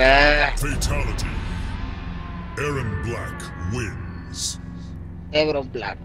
Fatality. Aaron Black wins. Aaron Black.